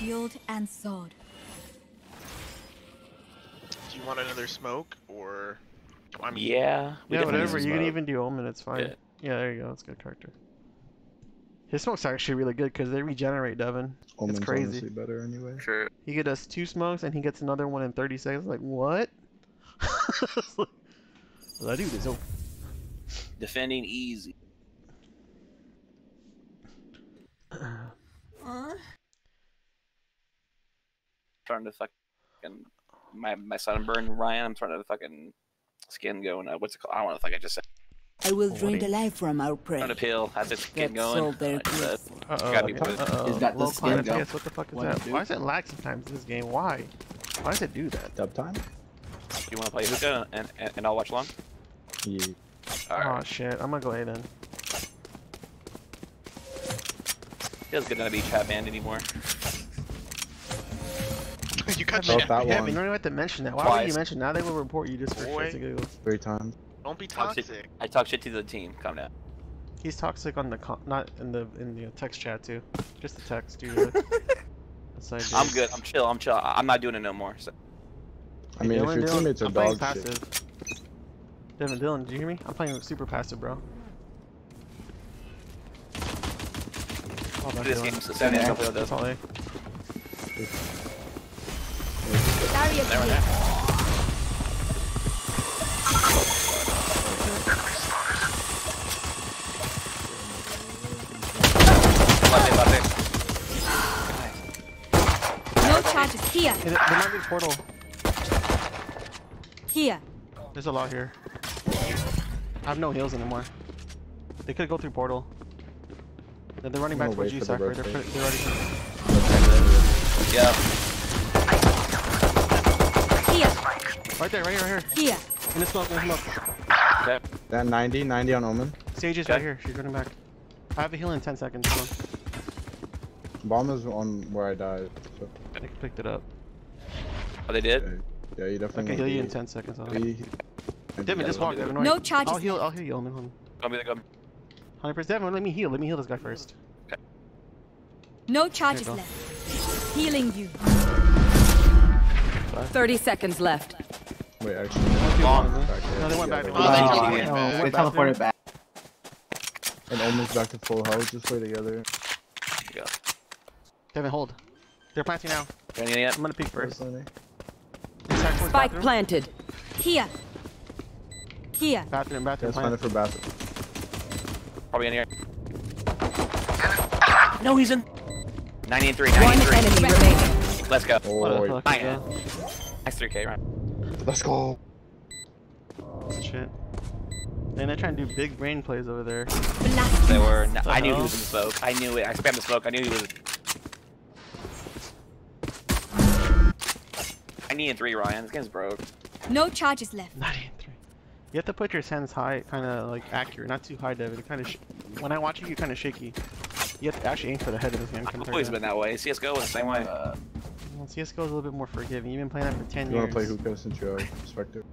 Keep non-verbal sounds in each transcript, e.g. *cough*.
shield and sword. Do you want another smoke or? I mean, Yeah. we Yeah, definitely whatever. use You can even do Omen. It's fine. Yeah. Yeah, there you go. That's a good character. His smokes actually really good because they regenerate, Devin. Omen's crazy. honestly better anyway. Sure. He gets us two smokes and he gets another one in 30 seconds. Like, what? well, I do this. Oh, Defending easy. Uh, Starting to fucking my my sunburn Ryan. I'm starting to fucking skin going. Uh, what's it called? I don't know if I just said. I will drain the life from our prey. Trying to peel. Has its skin That's going. all they're I just, uh, good. Uh-oh. Gotta be. Uh-oh. He's got the Low skin climb go. What the fuck is What that? to Why do? does it lag sometimes in this game? Why? Why does it do that? Dub time? You want to play hookah and, and, and I'll watch along? Yeah. Alright. Oh shit, I'm gonna go A then. Feels good not to be chat banned anymore. *laughs* you got Felt shit. that Yeah, one. but you don't even have to mention that. Why would you Twice. mention now? They will report you just for Boy. shits and giggles. Three times. Don't be Toxic. toxic. I talk shit to the team. Calm down. He's toxic on the con- not in the in the text chat too. Just the text, dude. *laughs* That's what I do. I'm good. I'm chill. I'm chill. I- I'm not doing it no more. So. I mean, if Dylan, your Dylan, teammates are I'm playing dog shit. passive. Devin, Dylan, do you hear me? I'm playing super passive, bro. Oh, back This Dylan. game's the same. Barrier There, here. there. Left it, left it. No charges here. Hey, there, there might be a portal. Here. There's a lot here. I have no heals anymore. They could go through portal. They're, they're running I'm back gonna towards you, wait for the Cypher. They're, rotate. put- they're already. Yeah. Here. Right there, right here, right here. Here. In the smoke, in the smoke. Okay. That 90, 90 on Omen. Sage is Okay. right here. She's running back. I have a heal in 10 seconds. So Bomb is on where I died. So, I picked it up. Oh, they did? yeah, you definitely. I definitely can heal you in 10 seconds. I'll- be- Devin, just walk. Devin, it. No charges I'll heal. left. I'll heal you. Omen. Hold Come here, come. on. 100%. Devin, let me heal. Let me heal this guy first. No charges left. Healing you. 30 seconds left. Wait, actually. Long. No, they went back. They Oh, back. they did yeah. get back. They went back there. teleported back. And almost back to full health. Just play together. Go. Devin, hold. They're planting now. Anything yet? I'm gonna peek first. Personally. Attack towards Spike planted. Here. Here. Bathroom, bathroom. That's fine plant. for bathroom. Probably in here. No, he's in. 93, One 93. enemy remaining. Let's go. What the Oh, fuck Nice. is Nice 3k, right? let's go. that? Shit. And they're trying to do big brain plays over there. They were. No, the I knew he was in the smoke. I knew it. I spammed the smoke. I knew he was. I need a three, Ryan. This game's broke. No charges left. Not even three. You have to put your hands high, kind of like accurate, not too high, Devin. Kind of. When I watch you, you're kind of shaky. You have to actually aim for the head of this game. I've always been that way. CSGO was the same way. Uh, Well, CS:GO is a little bit more forgiving. You've been playing that for 10 You years. You wanna play hookah since you're a Spectre?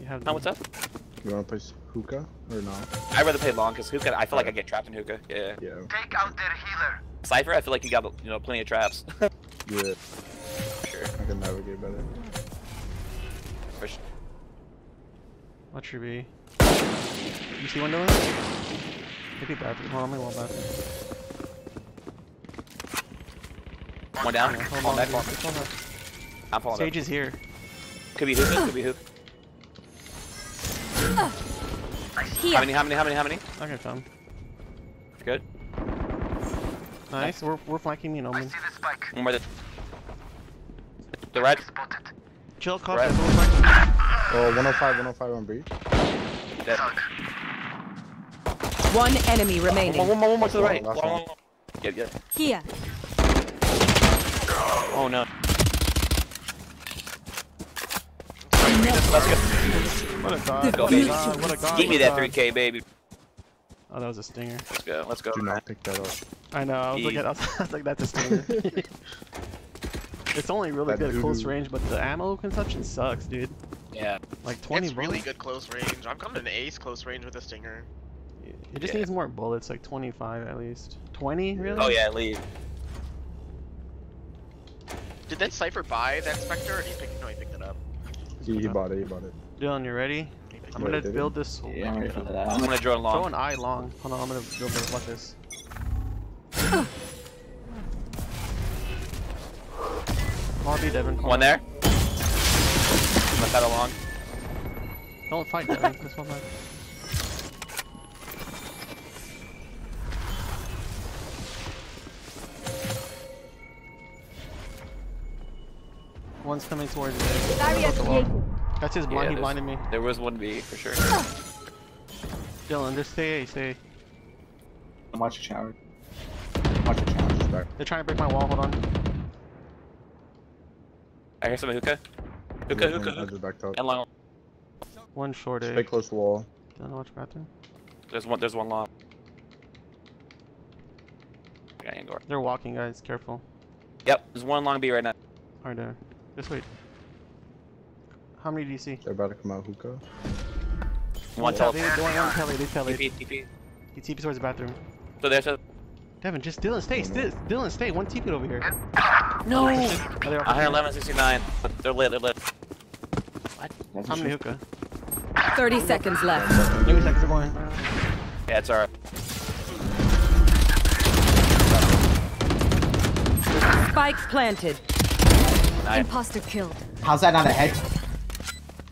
You have. No, what's up? You wanna play s- hookah or not? I'd rather play long because hookah. I feel like I get trapped in hookah. Yeah. Yeah. Take out their healer. Cypher, I feel like you got you know plenty of traps. *laughs* Yeah. sure. I can navigate better. For sure. What should be? You see one doing? Maybe bathroom. Hold on, let me one bathroom. One down. Yeah, hold Fall on, back. dude. Fall on. I'm falling Sage back. is here. Could be hookah. Could be hookah. How Here. many? How many? How many? How many? I can come. Good. Nice. We're, we're flanking me and Omen. One more. The, the red. Chill, cop. Right. We're flanking. Oh, 105, 105 on Breach. Dead. One enemy remaining. one more, one more to the right. one, last One one. more. Yeah, yeah. Here. Oh no. Let's go. What a god. Go, baby. What a god. Give me that 3k, baby. Oh, that was a stinger. Let's go. Let's go. Do not pick that up. I know. I was looking. *laughs* I was, I was like, that's a stinger. *laughs* it's only really That good at close doo-doo. range, but the ammo consumption sucks, dude. Yeah. Like 20 It's really good close range. I'm coming to ace close range with a stinger. It just Yeah. needs more bullets, like 25 at least. 20, really? Oh yeah, leave. Did that Cypher buy that Spectre or did he pick no he picked it up? He, he bought it, he bought it. Dylan, you ready? I'm gonna did it? build this. Yeah, I'm ready for that. I'm gonna drone Throw long. an eye long. Hold on, I'm gonna build it. Watch this. Come on, be Devin. come One on. there. Left that along. Don't fight Devin. This one. left. One's coming towards me. Barrier Above the wall. created. That's his blind. Yeah, he blinded me. There was one B for sure. Dylan, just stay A, stay A. Watch the shower. Watch the shower. Just back. They're trying to break my wall. Hold on. I hear some hookah. Hookah, And hookah, hookah. just backed. And long. One short A. Stay close wall. Dylan, watch bathroom. There's one. There's one long. I ain't going. They're walking, guys. Careful. Yep. There's one long B right now. Alright, there. Just wait. How many do you see? They're about to come out hookah. One They- teleport. They, they, one tele, they tele. TP, TP. He TP towards the bathroom. So there's a Devin, just Dylan, stay, stay, Dylan, stay. One TP over here. No. Oh, they're off- 111, 69. They're lit. They're lit. That's How a many hookah? 30 seconds left. Give me seconds are going. Yeah, it's alright. Spikes planted. Nice. Imposter killed. How's that not a head?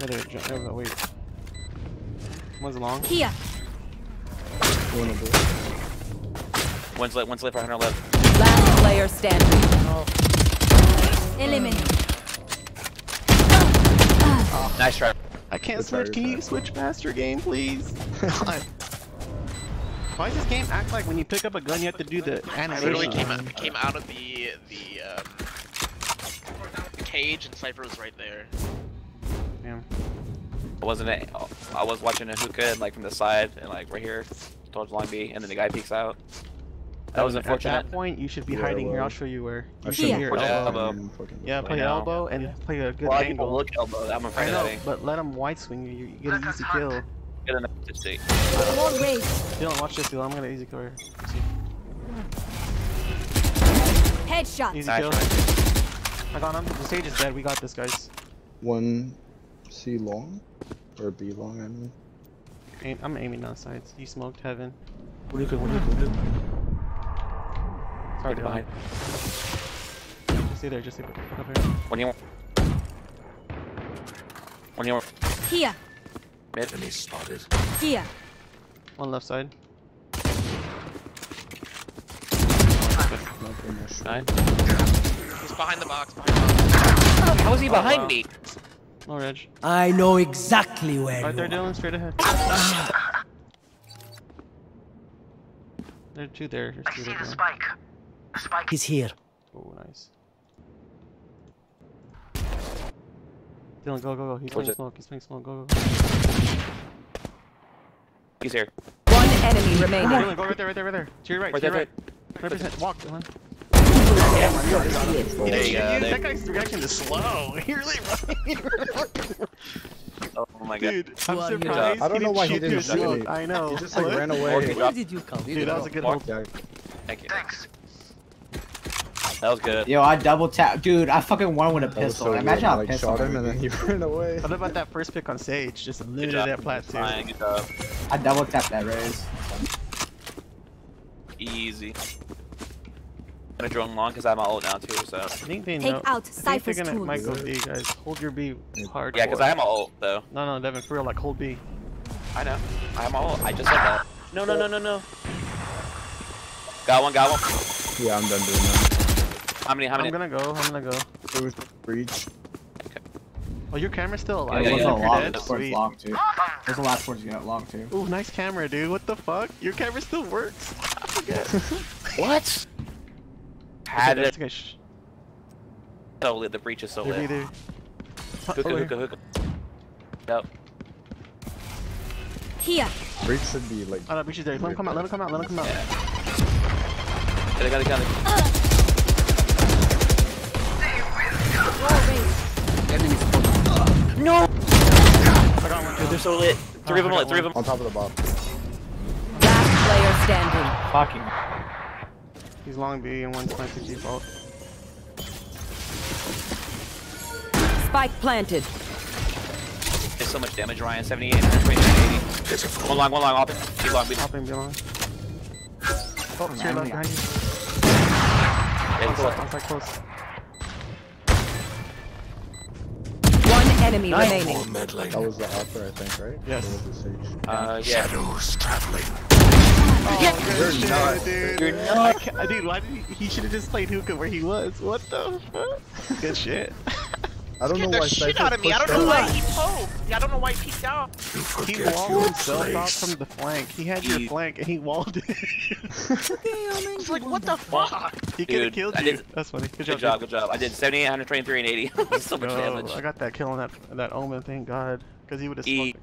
Right there, jump. There we wait. One's long. Here. One of them. One's lit. One's lit for 111. Last player standing. Eliminate. Nice try. I can't Good switch. try, Can you try. switch master game, please? *laughs* Why does this game act like when you pick up a gun you have to do the I literally animation? came out, came out of the the um, cage and Cypher was right there. Yeah. I wasn't it. I was watching a hookah like from the side and like right here towards line B, and then the guy peeks out. That was unfortunate. At that point, you should be Yeah, hiding here. I'll show you where. You should should be your Yeah. elbow. elbow. Yeah, play I know. elbow and play a good Well, I angle. look elbow. I'm I afraid know, of that. but let him wide swing you. You you get an easy kill. Get an to state. More raised. Dylan, watch this, Dylan. I'm gonna easy kill her. Headshot. Easy Nice kill. try. I got him. The Sage is dead. We got this, guys. One C long? Or B long, I mean. Aim, I'm aiming on sides. He smoked heaven. Hookah, hookah. Sorry, Get Dylan. behind. Just stay there. Just stay up here. One you One you Here. Mid. Here. One left side. Not very much. Nine. He's behind the box. Behind the box. How is he oh, behind wow. me? No edge. I know exactly where Right there. Dylan. Straight ahead. There are two there. There's two there. Dylan. He's here. Oh, nice. Dylan, go, go, go. He's Towards playing it. smoke. He's playing smoke. Go, go. He's here. One enemy remaining. Dylan, go right there, right there, right there. To your right, Right to your there, right. 100%. Walk, Dylan. There you go. that guy's reaction is slow. *laughs* He really. *laughs* Oh my god. Dude, I'm Well, you surprised. I don't know why he didn't your shoot smoke. me. I know. He just like ran away. he Where did you come? Dude, that was a good Mark. hold. Thank you. Thanks. That was good. Yo, I double tap. Dude, I fucking won with a pistol. so good. Imagine I how like pistol. shot him and then he *laughs* ran away. What about that first pick on Sage? Just Good limited that plat too. Fine, good job. I double tapped that Raze. Easy. Gonna drone long because I'm all now too, so. I think they Take know. out I think they're Cypher's gonna might go tools. B, guys. Hold your B hard. Yeah, because I am all ult though. No, no, Devin, for real, like hold B. I know. I'm all I just said that. No, no, no, no, no. Got one, got one. Yeah, I'm done doing that. How many, how many? I'm gonna go. I'm gonna go. It was Breach. Oh, your camera's still alive. yeah, There's yeah. a If long dead, towards sweet. long too. There's a lot towards you long too. Ooh, nice camera, dude. What the fuck? Your camera still works. I *laughs* forget. What? Had it okay. Shh. Oh, so lit. The Breach is so They're lit. either. Hookah, Oh, hookah, hookah. Yep. Here. Breach should be like. Oh no, Breach is there. Let him come out. Let him come out. Let him come out. Yeah. Got it, got it, got it. More raised. I got one. Dude, they're so lit. Three of oh, them lit, got three of them. On top of the box. Last player standing. Fucking. He's long B and one's my default. Spike planted. There's so much damage, Ryan. 78, 120, 80. One long, one long, open. Be long, be long. Hopping behind. Oh, to your left behind you. Yeah, he's Outside, outside close. One enemy remaining. That was the upper, I think, right? Yes. Or was it Sage? Uh, yeah. You're not. dude. You're I can't- dude, why did he? He should have just played hookah where he was. What the fuck? Good shit. I don't know Scared why the shit out of me. I don't know why he poked. I don't know why he peeked out. He walled himself out from the flank. He had your flank and he walled it. It's like, what the fuck? he could have killed I you. did- That's funny. Good Good job. job, good job. I did 78, 123, and 80. *laughs* so much Yo, damage. I got that kill on that that Omen. Thank God, because he would have E. smoked.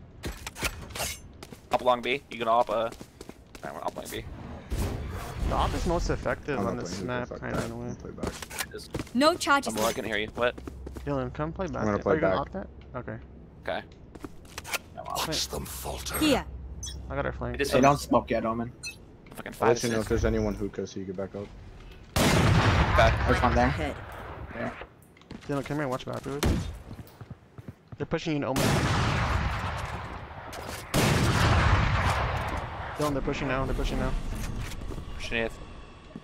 Up long B. You can op, uh. Alright, up long B. The op is most effective on not this map, kind of in a way. I'll play back. No charges. I'm low, I can hear you. What? Dylan, come play back. I'm gonna play Are you gonna back. op that? Okay. Okay. I'm off. Here. I got our flank. I just Hey, don't smoke yet, Omen. fucking I'll let you know if there's anyone hookah so you get back up. Back. There's one there. Head. Dylan, come here. Watch back, dude. They're pushing you in omen. Dylan, they're pushing now. They're pushing now. Pushing.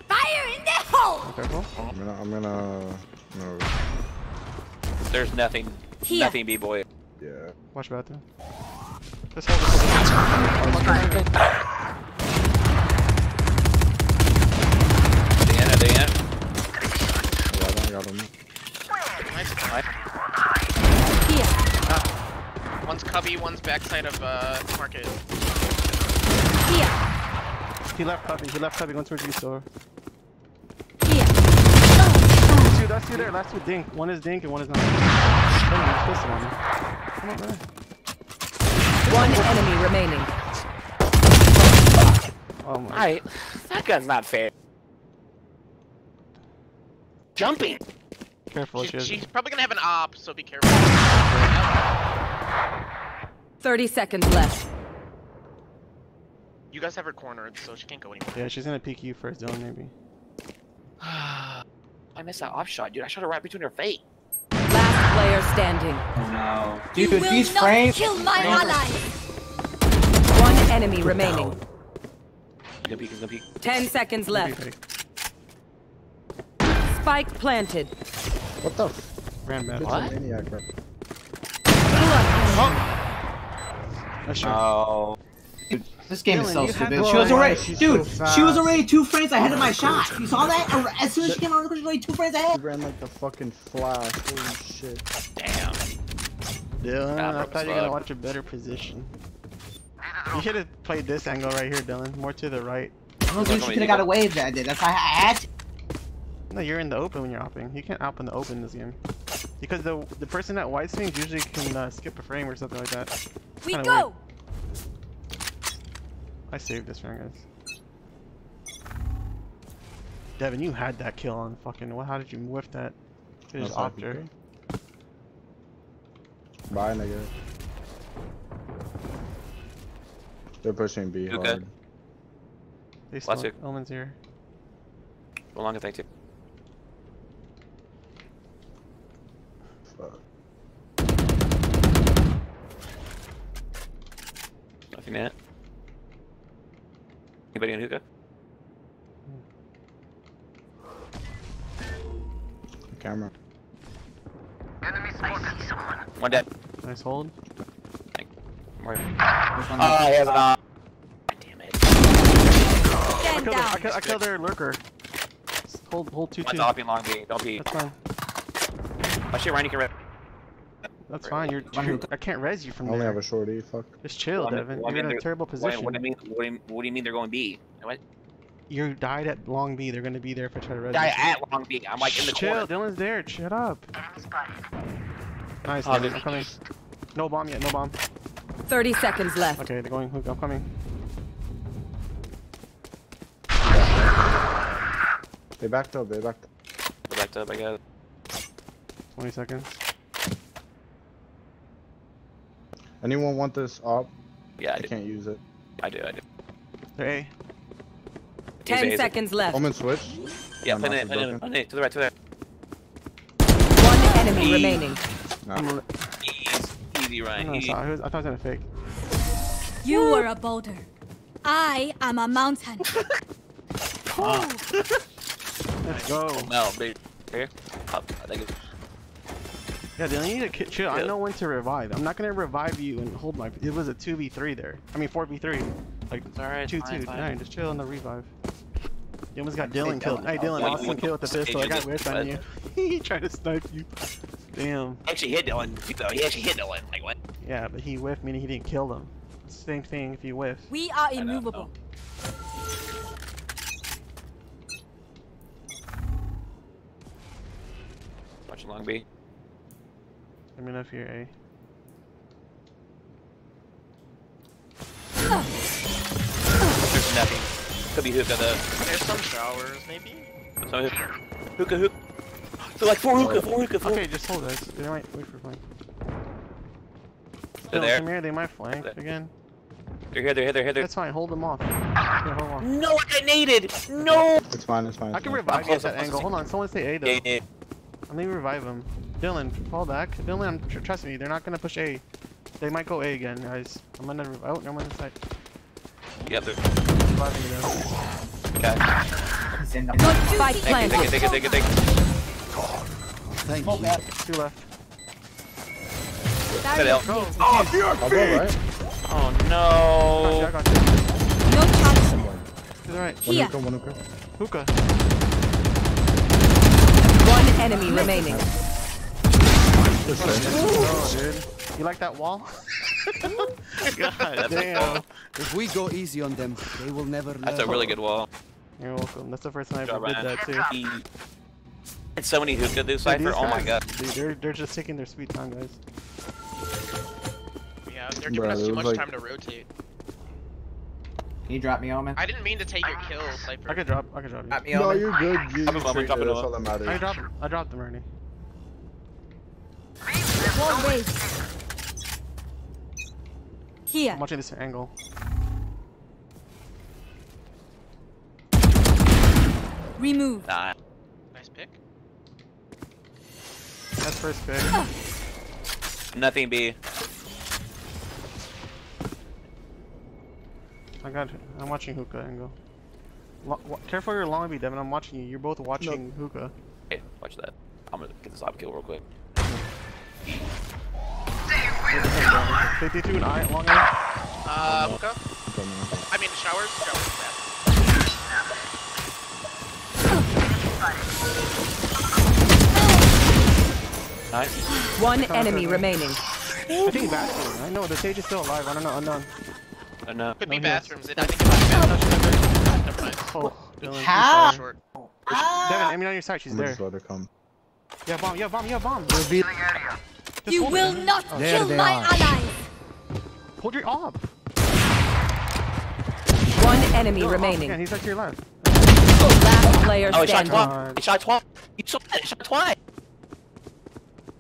Fire in the hole. Be careful. I'm gonna, I'm gonna, no, There's nothing. Here. Nothing, B-boy. yeah. Watch back, dude. Let's hold this. At the end, at the end. Yeah, I got him. Nice. Here. One's cubby, one's backside of uh market. Here. He left cubby. He left cubby. Going towards you, store. Yeah. That's you. That's you there. Last two dink. One is dink and one is not. Come on, there's pistol. Come on, man. One enemy remaining. Oh my. Alright. That gun's not fair. Jumping. Careful. She, She she's probably gonna have an op, so be careful. 30 seconds left. You guys have her cornered, so she can't go anywhere. Yeah, she's gonna peek you first, Dylan. Maybe. *sighs* I missed that off shot, dude. I shot her right between her feet. Last player standing. Oh no. You Dude, will these not frames. kill my ally. One enemy remaining. He's gonna peek, he's gonna peek. 10 seconds left. Fake. Spike planted. What the f- Ran back. It's a maniac, bro. That's true. Oh. This game is Dylan, so stupid. She was already, She's dude. so she was already two frames ahead of my shot. You saw that? As soon as she came on, she was already two frames He ahead. ran like the fucking flash. Holy shit. Damn. Dylan, I thought you were gonna watch a better position. You should have played this angle right here, Dylan. More to the right. I don't think she could have got away with that. Dude. That's why I had to. No, you're in the open when you're opping. You can't op in the open in this game. Because the the person that white swings usually can uh, skip a frame or something like that. We Kinda go. I saved this round, guys. Devin, you had that kill on fucking. What? How did you whiff that? You just That's not opped her. hookah. Bye, nigga. They're pushing B Hookah. hard. They Last still. hook. Omen's here. Go long, thank you. Fuck. Nothing yet. Anybody in hookah? Camera. Enemy spotted. someone. One dead. Nice hold. More. There's one uh, Oh, there. he has an eye. Damn it. I Stand killed, her, I, killed, I killed their lurker. Just Hold, hold two One's two. opping long B. Don't be. That's fine. Oh shit, Ryan, you can rip. That's fine. You're. One you're. I can't res you from I from only have a shorty. Fuck. Just chill, Well, I mean- Devin. well, You're mean, in a terrible position. what do you mean? What do you, what do you mean they're going B? What? You died at long B. They're gonna be there if I try to res Guy you. at long B. I'm like in the Chill. corner. Dylan's there. Shut up. Nice. Oh, Devin. I'm coming. No bomb yet. No bomb. 30 seconds left. Okay, they're going. hook. I'm coming. They backed up. They backed up. Go back up, I guess. 20 seconds. Anyone want this op? Yeah, I I do. can't use it. I do. I do. They're 10 Easy, easy. seconds left. Omen switch. Yeah, My play mouse it, is play it, broken. play it, to the right, to the right. One enemy remaining. I'm Easy, easy, I'm Ryan. gonna Easy. I was- I thought it was gonna fake. You are a boulder. I am a mountain. *laughs* Ah. Let's go. No, big. Here. Up. I think it's Yeah, they need to ki- chill. I know when to revive. I'm not gonna revive you and hold my. It was a 2v3 there. I mean 4v3. Like it's alright. 2 fine, 2. fine. Nine, just chill on the revive. You almost got Dylan killed. Hey Dylan, Yeah, awesome you- kill with the pistol. I got just- whiffed on you. *laughs* he tried to snipe you. Damn. He actually hit Dylan. though. He actually hit Dylan. Like what? Yeah, but he whiffed, meaning he didn't kill them. Same thing if you whiff. We are immovable. Watching Long B. Let me know if you're A. There's nothing. Could be hookah though. There's some showers, maybe. Some hookah. Hookah, hookah. They're like four hookah, four hookah, four. Okay, just hold us. They might wait for flank. They're Dylan, there. Come here, they might flank They're- again. They're here, they're here, they're here. They're... That's fine, hold them off. Yeah, hold them off. No, I got naded. No. It's fine, it's fine. I can fine. revive you at that angle. Hold on, someone say A though. Yeah, yeah. Let me revive him. Dylan, fall back. Dylan, I'm, tr trust me, they're not gonna push A. They might go A again, guys. I'm gonna. Oh, no, I'm on the they're... Reviving it now. Okay. He's in the Spike Thank you, thank you, planted. thank you, thank you, thank Smoke you. that. Two left. Good help. Go. Oh, I'll go, right? Oh Got you, I got you. No chance. Someone. To the right. One Here. hookah, one hookah. Hookah. One enemy remaining. This. Oh, dude. You like that wall? God damn. If we go easy on them, they will never learn. That's a really good wall. You're welcome. That's the first time I Good ever did that too. He- And so many hookah do Dude, Cypher. Oh my god. Dude, they're, they're just taking their sweet time, guys. Yeah, they're giving Bruh, us too much like- time to rotate. Can you drop me, Omen? I didn't mean to take your ah, kill, Cypher. I could drop. I could drop you. Drop me, No, Omen. you're good. You, Drop you it, Bubba, straight drop it, there, That's Bubba. all that matters. I dropped. I dropped them already. Wall raised. Here. I'm watching this angle. Remove. Nah. Nice pick. That's first pick. *sighs* Nothing B. I got. I'm watching hookah angle. Lo careful your long be Devin. I'm watching you. You're both watching hookah. Hey, watch that. I'm gonna get this op kill real quick. 52 and I long A. Uh, hookah? Coming. I mean, showers? Showers, bad. Nice. One enemy remaining. I think bathroom. I know the Sage is still alive. I don't know. Unknown. Oh no. Could be No, bathrooms. It, I think it might be bathrooms. Never mind. Oh, How? she's Short. sorry. Devin, aiming on your side. She's there. just let her come. Yeah, bomb. Yeah, bomb. Yeah, bomb. We'll be Just You will it. not There kill my are. allies. Hold your op. One enemy Yeah, remaining. he's like to your left. Last player Oh, he shot standing. twice. He shot twice. He shot, he shot twice.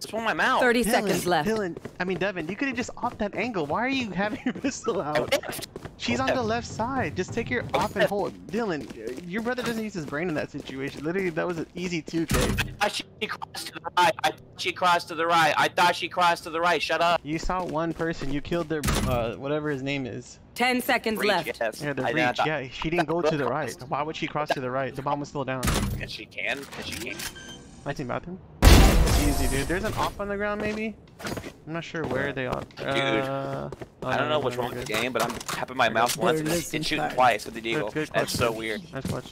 It's one my mouth. 30 Dylan, seconds left. Dylan, I mean Devin, you could have just off that angle. Why are you having your pistol out? whiffed. She's on the left side. Just take your off and hold. Dylan, your brother doesn't use his brain in that situation. Literally, that was an easy 2K. I thought she crossed to the right. I thought she crossed to the right. I thought she crossed to the right. Shut up. You saw one person. You killed their, uh, whatever his name is. 10 seconds Breach, left. Yes. Yeah, the I- I breach. thought- Yeah, she didn't go to the right. Why would she cross to the right? The bomb was still down. Yes, she can. Yes, she can. 19 bathroom. Easy, dude. There's an op on the ground, maybe. I'm not sure where they are. Uh, oh, I don't know what's wrong with the game, but I'm tapping my mouse once and, Burlesque and shooting inside. twice with the deagle. good That's so question. weird. Nice watch.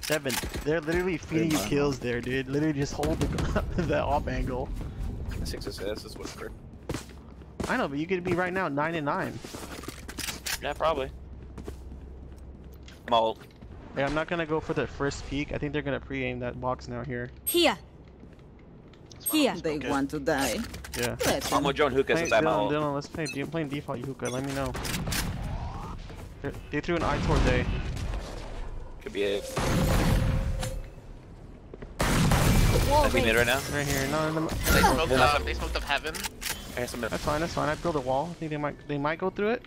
Seven. they're literally feeding you kills there, dude. Literally just hold the, *laughs* the op angle. Six assists is whisper. I know, but you could be right now 9 and 9. Yeah, probably. I'm old. Hey, I'm not gonna go for the first peek. I think they're gonna pre-aim that box now here. Here. Here. They Okay. want to die. Yeah. Let I'm them. gonna join hookah Hey, since I'm Dylan, old. Dylan, let's play. I'm playing default hookah. Let me know. They- They threw an eye towards A. Could be it. Wall That'd mid right now. Right here. No, no, no. They smoked up. They smoked up heaven. I guess I'm mid. That's fine. That's fine. I built a wall. I think they might. They might go through it.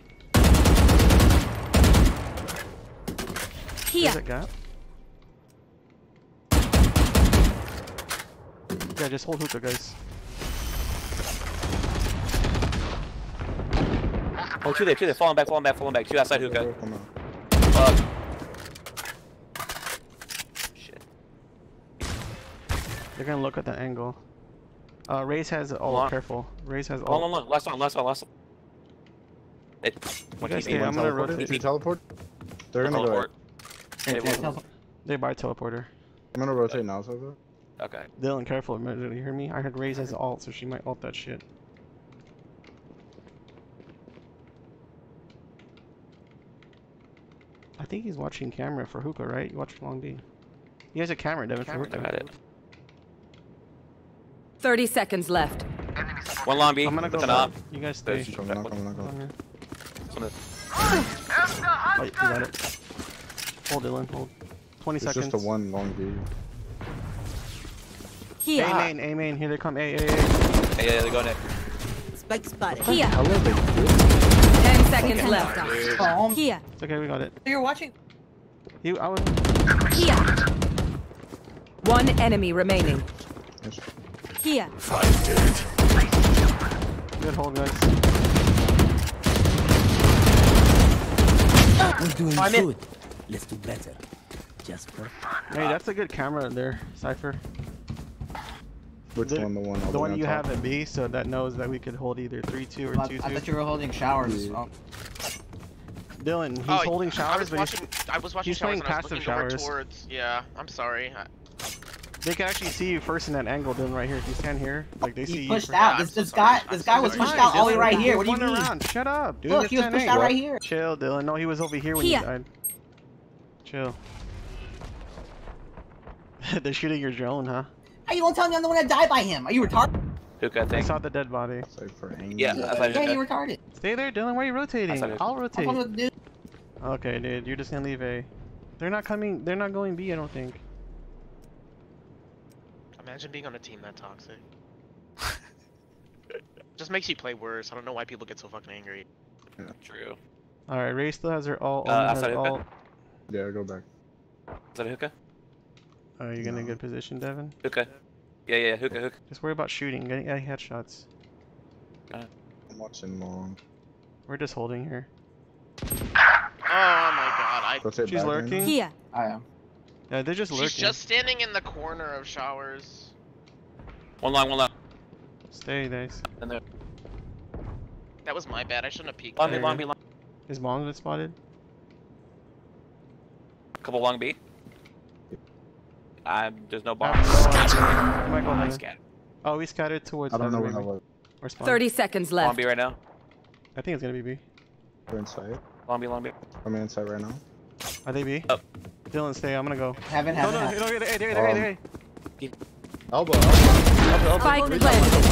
There's Here. a gap. Yeah, just hold hookah, guys. Oh, two there, two there. Falling back, falling back, falling back. Two outside hookah. Come on. Fuck. Shit. They're gonna look at the angle. Uh, Raze has all. Hold on. Careful. Raze has all. long, long. Last one, last one, last one. It, one guys TP. stay, I'm gonna teleport. rotate. Two teleport. They're gonna go. Teleport. It was- They buy teleporter. I'm gonna rotate now, so. Okay. Dylan, careful. Did you hear me? I heard Raze has alt, so she might alt that shit. I think he's watching camera for hookah, right? You watch Long D. He has a camera, Devin, for I hookah. got it. 30 seconds left. One long B. I'm gonna go. with an op. You guys stay. Coming coming. Oh, you got it. Hold Dylan, hold. 20 It's seconds. just a one long V. Here. A main, A main, here they come. A, A, A. the- Yeah, yeah, they're going in. Spike spotted. Here. How did they 10 seconds left. Oh, Here. Okay, we got it. you're watching. You, I was. Here. One enemy remaining. Yes. Here. Good hold, guys. We're doing I'm in. good. Let's do better. Jasper. Hey, that's a good camera there, Cypher. Which The- one? The one. The one on you top? have at B, so that knows that we could hold either 3-2 or I, 2-2. I thought you were holding showers. Yeah. Oh, Dylan, he's Oh, holding I showers, was but he's, watching. I was watching he's showers playing and I was passive showers. towards. Yeah, I'm sorry. I, they can actually see you first in that angle, Dylan, right here. If you stand here, like they see he you. pushed out. I'm This, so this sorry. guy, I'm this guy was sorry. pushed out all the way right here. What do you one mean? around. Shut up, dude. Look, he was pushed out right here. Chill, Dylan. No, he was over here when Here. you died. Chill. *laughs* They're shooting your drone, huh? Are you gonna tell me I'm the one that died by him? Are you retarded? Hookah, I I saw the dead body. Cypher aim. Yeah, I thought Yeah, hookah. you retarded. Stay there, Dylan. Why are you rotating? I'll rotate. with dude. Okay, dude. You're just gonna leave A. They're not coming. They're not going B. I don't think. imagine being on a team that toxic. *laughs* Just makes you play worse. I don't know why people get so fucking angry. True. All right, Ray still has her all. Uh, Omen has outside all. Yeah, go back. Is that a hookah? Oh, Are you in a No. good position, Devin? Hookah. Yeah, yeah, hookah, hookah. Just worry about shooting, getting getting headshots. Uh-huh. I'm watching long. We're just holding here. Oh, oh my god, I. Rotate She's back in. lurking. Here. I am. Yeah, they're just She's lurking. just standing in the corner of showers. One long, one long. Stay, guys. And there. That was my bad. I shouldn't have peeked. Long B, there. long B, long. Is Mong been spotted? Couple long B. Um, there's no bomb. You might go I heaven. scat. Oh, we scattered towards I don't know where that maybe. was. Or spawn. 30 seconds Long left. B right now. I think it's gonna be B. We're inside. Long B, long B. I'm inside right now. Are they B? Oh. Dylan, stay. I'm gonna go. Haven't, No, haven't, no, haven't. no, no, hey, hey, hey, Um, hey, hey. Elbow. Elbow. Spike planted.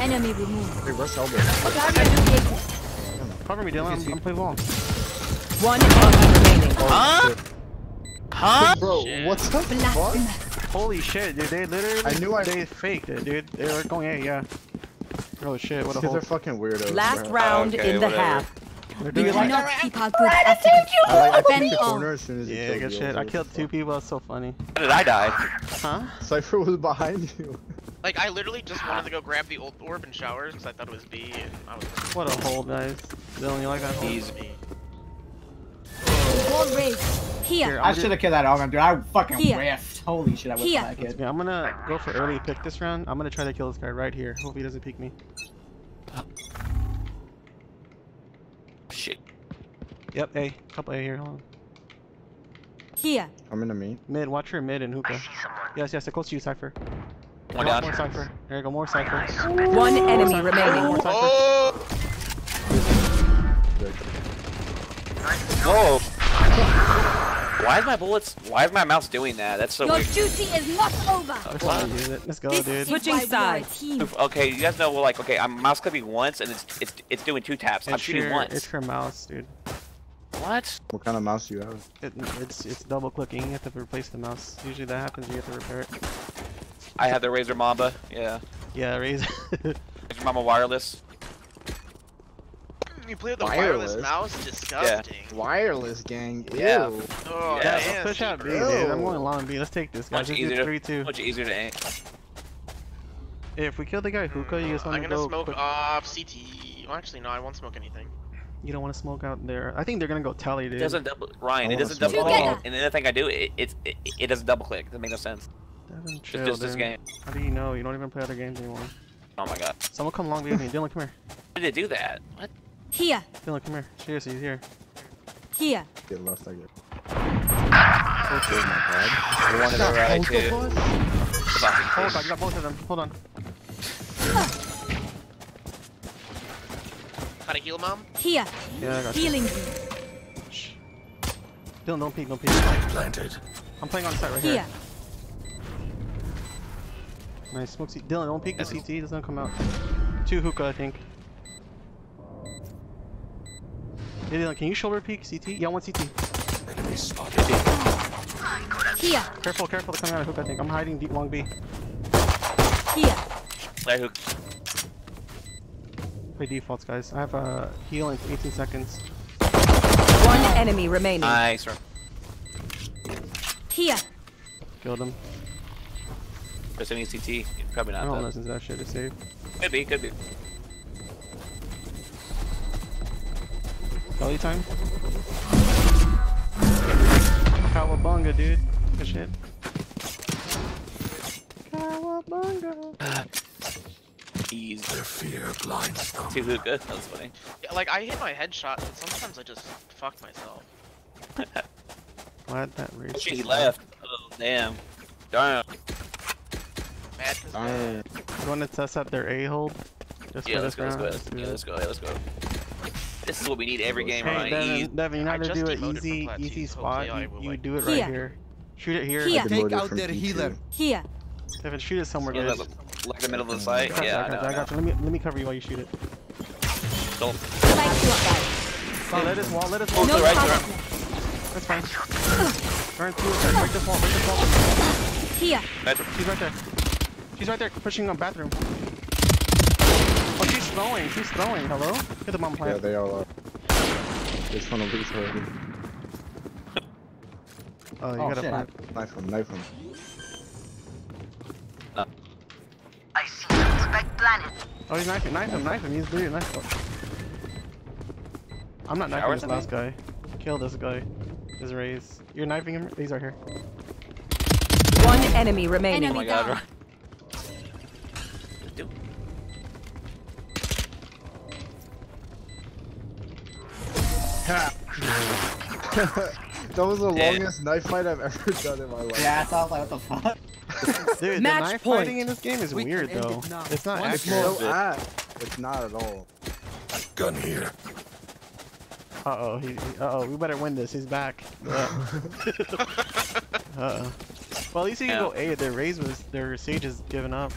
Enemy removed. Hey, rush elbow. Cover me, Dylan. I'm, I'm playing long. One enemy remaining. Huh? Huh? Bro, Shit. what's up? Fuck? Holy shit, dude. They literally. I knew I- They faked it, dude. They were going A, yeah. Oh shit, what a These are fucking weirdos. Last bro. round Okay, in the whatever. half. They're Do doing like Do like- not keep our good efforts. I like I Bend picked the corner as soon as he Yeah, good shit. I killed two people. That's so funny. How did I die? Huh? Cypher was behind you. *laughs* Like I literally just wanted to go grab the old orb in showers because I thought it was B, and I was. What a hole, guys. Dylan, you like that hole? Easy. B. Ball raised. Here. Here, I should have killed that Omen, dude. I fucking Here. riffed. Holy shit, I whipped Here. that kid. Yeah, I'm gonna go for early pick this round. I'm gonna try to kill this guy right here. Hope he doesn't peek me. Shit. Yep, A. Couple A here. Hold on. Here. I'm in the meat. Mid, watch your mid and hookah. Yes, yes, they're close to you, Cypher. One More- down. More Cypher. There you go, more Cypher. One enemy remaining. More Cypher. Oh! Whoa. Why is my bullets? Why is my mouse doing that? That's so Your weird. duty is not over. That's why we use it. Let's go, This dude. Switching why we are a sides. Okay, you guys know, we're like, okay, I'm mouse clicking once and it's it's it's doing two taps. I'm shooting your, once. It's your mouse, dude. What? What kind of mouse do you have? It, it's it's double clicking. You have to replace the mouse. Usually that happens. You have to repair it. I have the Razer Mamba. Yeah, Yeah, raise. *laughs* Razer Mamba wireless. You play with a wireless, Wireless? mouse? Disgusting. Wireless gang. Ew. Yeah. Oh, Yeah, Yeah, nasty, let's push out B, bro. dude. I'm going long B. Let's take this, guy. Much Let's easier to- 3 2. Much easier to aim. If we kill the guy hookah, you just hmm, I'm want to gonna go. smoke quick- off CT. Well, actually, no, I won't smoke anything. You don't want to smoke out there. I think they're gonna go tally, It dude. doesn't double. Ryan, it doesn't double Together. click. And the other thing I do, it it, it, it doesn't double click. It doesn't make no sense. Devin, Just, chill, just this game. How do you know? You don't even play other games anymore. Oh my god. Someone come along with me. Dylan, come here. Why did it do that? What? Here. Dylan, come here. Seriously, he's here. Here. Get lost, I get. I wanted to ride too. Hold on, you got both of them. Hold on. How to heal, mom? Here. Yeah, I got you. Healing you. Shh. Dylan, don't peek, don't peek. Planted. I'm playing on site right Here. here. Nice smoke CT. Dylan, don't peek the CT. It doesn't come out. Two hookah, I think. Yeah, Dylan, can you shoulder peek CT? Yeah, one CT. Enemy spotted. Here. Careful, careful. They're coming out of hook, I think. I'm hiding deep long B. Here. Play hook. Play defaults, guys. I have a heal in 18 seconds. One enemy remaining. Nice. Ryan. Here. Killed him. There's any CT. Probably I not. don't though. listen to that shit to save. Could be. Could be. Belly time. Cowabunga, dude. Good shit. Cowabunga. Ease. Their fear blinds them. Two hookah. That was funny. Yeah, like, I hit my headshot, but sometimes I just fuck myself. *laughs* What? That Raze. She left. Oh damn. Damn. Mad 'cause Darn. You want to test out their A hold? Just Yeah, let's go. Let's go. Let's Let's, yeah, let's go. Yeah, let's go. This is what we need every game, Hey, Ryan. Devin, Ease. Devin, you know I how to do it easy, easy spot. You, will, you like- do it right Here. here. Shoot it here. Here. Take out from their healer. Here. Devin, shoot it somewhere, Yeah, guys. like, like the middle of the site. I got Yeah, I I got know. you, I I got know. you. Let me let me cover you while you shoot it. Don't. Spike planted. Hey, let us wall, let us oh, wall. No to right, problem. That's fine. Turn through it. Break this wall, break this wall. Here. She's right there. She's right there, pushing on bathroom. Oh, she's throwing. She's throwing. Hello? Get the bomb Yeah, they all are. This one will lose already. Oh, you Oh, gotta shit. plant. Knife him, knife him. I see suspect planet. Oh, he's knifing. Knife him, knife him. He's bleeding. Knife him. I'm not knifing Showers this in last guy. Kill this guy. His Raze. You're knifing him? He's right here. One enemy remaining. Oh my god, down. Ryan. *laughs* That was the Dead. longest knife fight I've ever *laughs* done in my life. Yeah, I was like, what the fuck? *laughs* Dude, the knife point. fighting in this game is We weird though. it. It's not One It's so apt. It's not at all. Gun here. Uh oh, he, uh oh, we better win this. He's back. uh oh. Well, at least he can Yeah. go A. Their Raze was their Sage is giving up.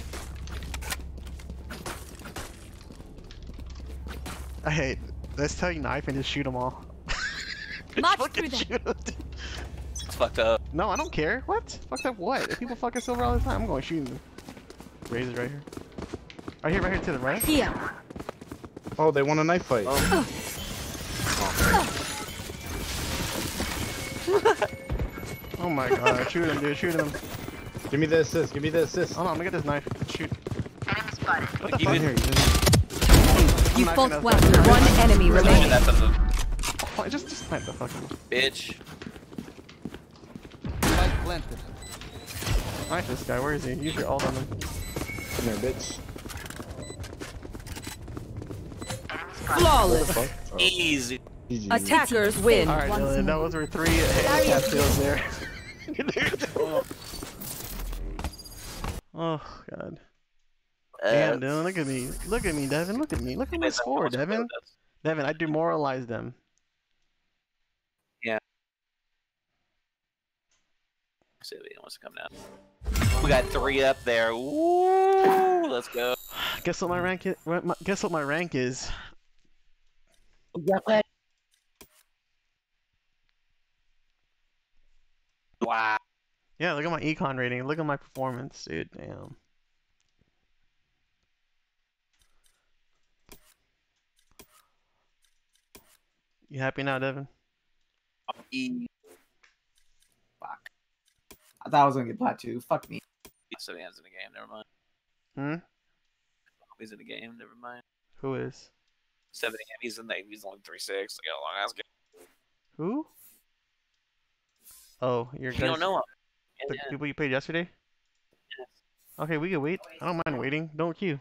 I hate. Let's tell you knife and just shoot them all. *laughs* March Fucking through them. shoot 'em. It's fucked up. No, I don't care. What? Fucked up what? If people fuck us over all the time, I'm going to shoot them. Raze is right here. Right here, right here to the right. Here. Oh, they want a knife fight. Oh, oh. *laughs* oh my god, shoot him, dude, shoot him. Give me the assist. Give me the assist. Hold on, let me get this knife. Shoot. What the You fuck? did- Here, you You knifing fought well. One enemy Imagine remaining. that's a Fine, Just, just plant the fucking bitch. Spike planted. knife this guy. Where is he? Use your ult on him. Come here, bitch. Flawless. Oh, Easy. Attackers win. Alright, Once Dylan, that was our three head kills *laughs* there. oh god. Damn, Dylan, look at me. Look at me, Devin. Look at me. Look at my score, Devin. Devin, I demoralized them. Yeah. See if he wants to come down. We got three up there. Woo! Let's go. Guess what my rank is? Guess what my rank is? Wow. Yeah, look at my econ rating. Look at my performance, dude. Damn. You happy now, Devin? E. Fuck. I thought I was gonna get plat too. Fuck me. So he has in the game. Never mind. Hmm. He's in the game. Never mind. Who is? Seventy. and He's in the. He's only three six. They got a long ass game. Who? Oh, your You guys. don't know him. The Yeah, people you played yesterday? Yes. Okay, we can wait. I don't mind waiting. Don't queue.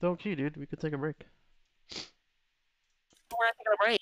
Don't queue, dude. We could take a break celebrate